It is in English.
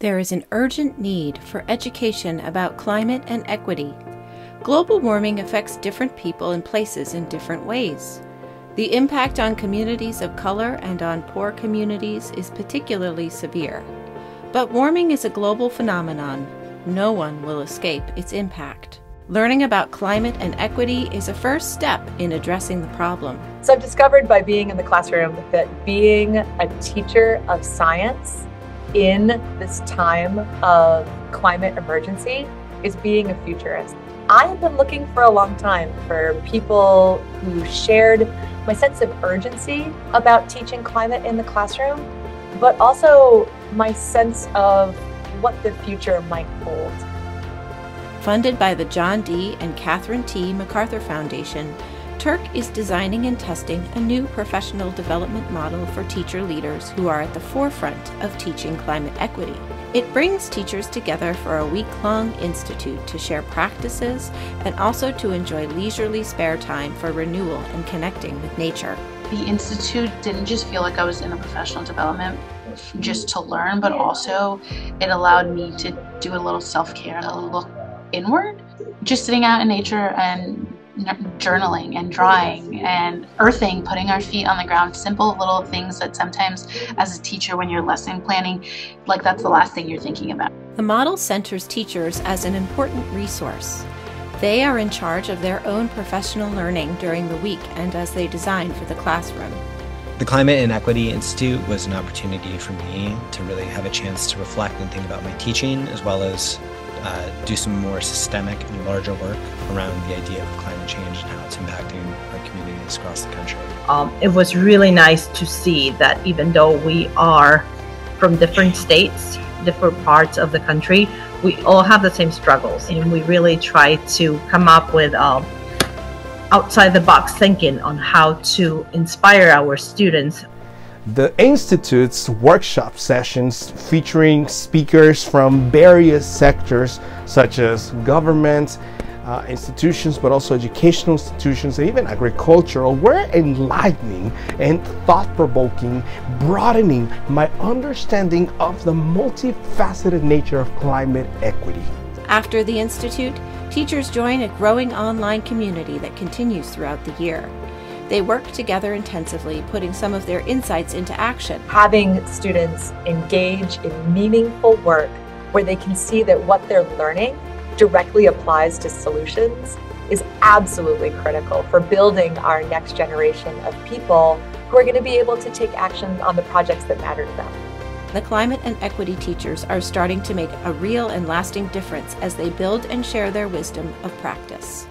There is an urgent need for education about climate and equity. Global warming affects different people and places in different ways. The impact on communities of color and on poor communities is particularly severe. But warming is a global phenomenon. No one will escape its impact. Learning about climate and equity is a first step in addressing the problem. So I've discovered by being in the classroom that being a teacher of science in this time of climate emergency is being a futurist. I have been looking for a long time for people who shared my sense of urgency about teaching climate in the classroom, but also my sense of what the future might hold. Funded by the John D. and Catherine T. MacArthur Foundation, TERC is designing and testing a new professional development model for teacher leaders who are at the forefront of teaching climate equity. It brings teachers together for a week long institute to share practices and also to enjoy leisurely spare time for renewal and connecting with nature. The institute didn't just feel like I was in a professional development just to learn, but also it allowed me to do a little self care, a look inward. Just sitting out in nature and journaling and drawing and earthing, putting our feet on the ground, simple little things that sometimes as a teacher when you're lesson planning, like that's the last thing you're thinking about. The model centers teachers as an important resource. They are in charge of their own professional learning during the week and as they design for the classroom. The Climate and Equity Institute was an opportunity for me to really have a chance to reflect and think about my teaching as well as uh, do some more systemic and larger work around the idea of climate change and how it's impacting our communities across the country. Um, it was really nice to see that even though we are from different states, different parts of the country, we all have the same struggles, and we really try to come up with um, outside the box thinking on how to inspire our students the Institute's workshop sessions featuring speakers from various sectors such as government, uh, institutions, but also educational institutions and even agricultural were enlightening and thought-provoking, broadening my understanding of the multifaceted nature of climate equity. After the Institute, teachers join a growing online community that continues throughout the year. They work together intensively, putting some of their insights into action. Having students engage in meaningful work where they can see that what they're learning directly applies to solutions is absolutely critical for building our next generation of people who are going to be able to take action on the projects that matter to them. The climate and equity teachers are starting to make a real and lasting difference as they build and share their wisdom of practice.